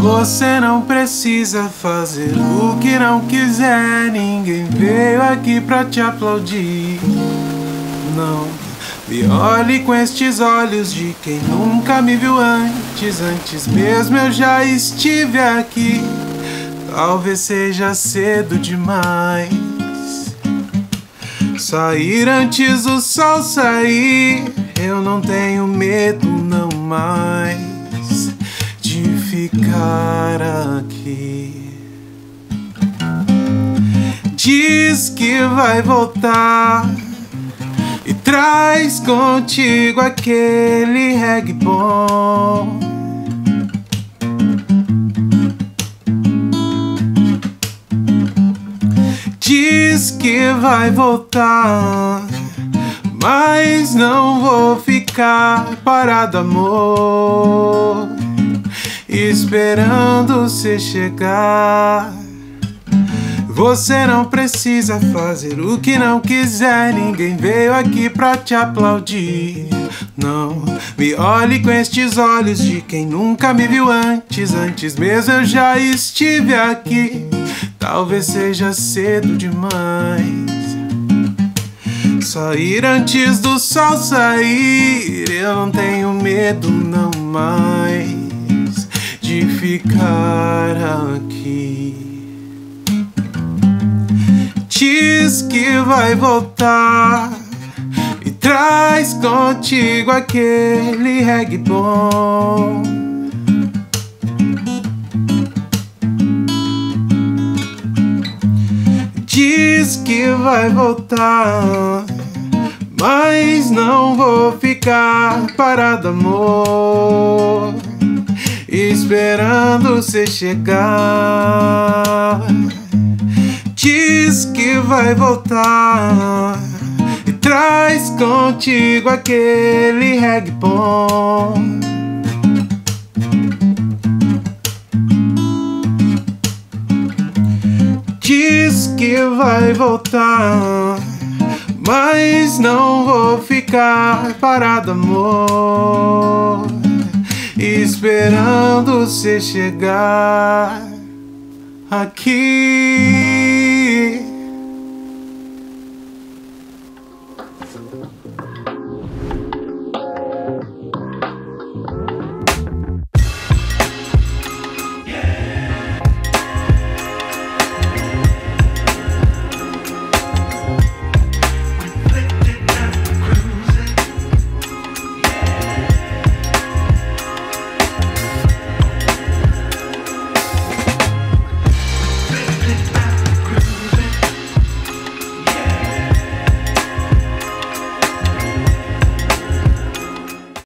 Você não precisa fazer o que não quiser. Ninguém veio aqui pra te aplaudir. Não. Me olhe com estes olhos de quem nunca me viu antes. Antes mesmo eu já estive aqui. Talvez seja cedo demais. Sair antes do sol sair. Eu não tenho medo, não mais de ficar aqui. Diz que vai voltar e traz contigo aquele reggae bom. Diz que vai voltar, mas não vou ficar parado, amor esperando você chegar. Você não precisa fazer o que não quiser, ninguém veio aqui pra te aplaudir. Não, me olhe com estes olhos de quem nunca me viu antes. Antes mesmo eu já estive aqui. Talvez seja cedo demais. Sair antes do sol sair, eu não tenho medo, não mais de ficar aqui. Diz que vai voltar e traz contigo aquele reggae bom. Diz que vai voltar, mas não vou ficar parado, amor esperando você chegar. Diz que vai voltar e traz contigo aquele reggae bom. Diz que vai voltar, mas não vou ficar parado, amor esperando você chegar aqui.